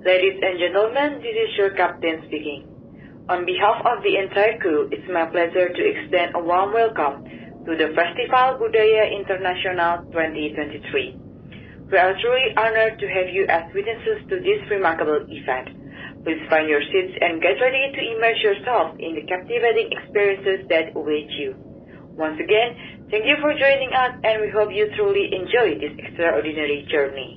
Ladies and gentlemen, this is your captain speaking. On behalf of the entire crew, it's my pleasure to extend a warm welcome to the Festival Budaya Internasional 2023. We are truly honored to have you as witnesses to this remarkable event. Please find your seats and get ready to immerse yourself in the captivating experiences that await you. Once again, thank you for joining us and we hope you truly enjoy this extraordinary journey.